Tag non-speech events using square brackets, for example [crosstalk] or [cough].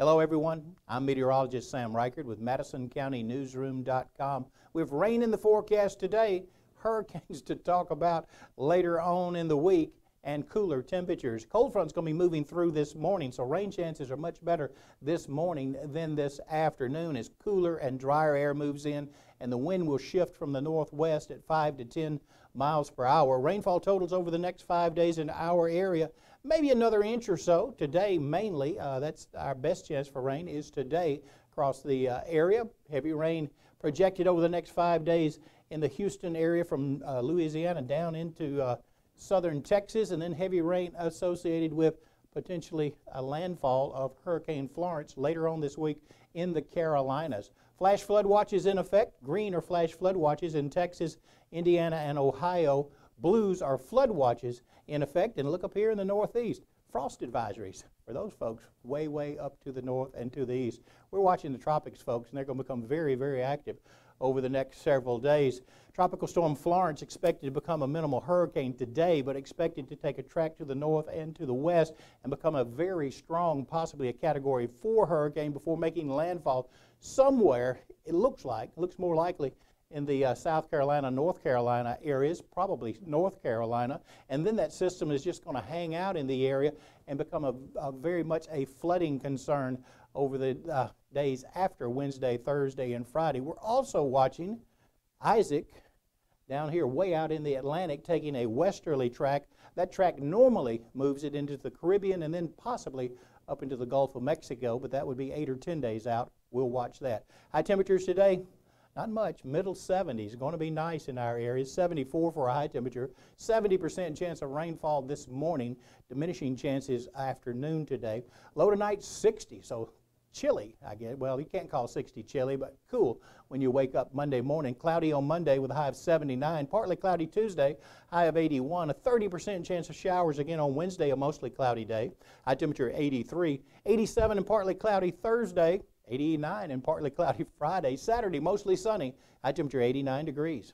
Hello, everyone. I'm meteorologist Sam Rikard with MadisonCountyNewsroom.com. We have rain in the forecast today, hurricanes to talk about later on in the week, and cooler temperatures. Cold front's going to be moving through this morning, so rain chances are much better this morning than this afternoon as cooler and drier air moves in, and the wind will shift from the northwest at 5 to 10 miles per hour. Rainfall totals over the next five days in our area, maybe another inch or so. Today, mainly, uh, that's our best chance for rain is today across the uh, area. Heavy rain projected over the next five days in the Houston area from uh, Louisiana down into uh, southern Texas, and then heavy rain associated with potentially a landfall of Hurricane Florence later on this week in the Carolinas. Flash flood watches in effect. Green are flash flood watches in Texas, Indiana, and Ohio. Blues are flood watches in effect. And look up here in the Northeast, frost advisories for those folks way, way up to the north and to the east. We're watching the tropics, folks, and they're going to become very, very active over the next several days. Tropical storm Florence expected to become a minimal hurricane today, but expected to take a track to the north and to the west and become a very strong, possibly a Category 4 hurricane before making landfall somewhere, it looks like, looks more likely in the uh, South Carolina, North Carolina areas, probably North Carolina, and then that system is just going to hang out in the area and become a, a very much a flooding concern over the uh, days after Wednesday, Thursday, and Friday. We're also watching Isaac down here way out in the Atlantic taking a westerly track. That track normally moves it into the Caribbean and then possibly up into the Gulf of Mexico, but that would be eight or ten days out. We'll watch that. High temperatures today, not much, middle 70s. Going to be nice in our area. 74 for a high temperature. 70% chance of rainfall this morning. Diminishing chances afternoon today. Low tonight 60, so chilly, I guess. Well, you can't call 60 chilly, but cool when you wake up Monday morning. Cloudy on Monday with a high of 79. Partly cloudy Tuesday, high of 81. A 30% chance of showers again on Wednesday, a mostly cloudy day. High temperature 83. 87 and partly cloudy Thursday. 89 and partly cloudy [laughs] Friday. Saturday, mostly sunny. High temperature 89 degrees.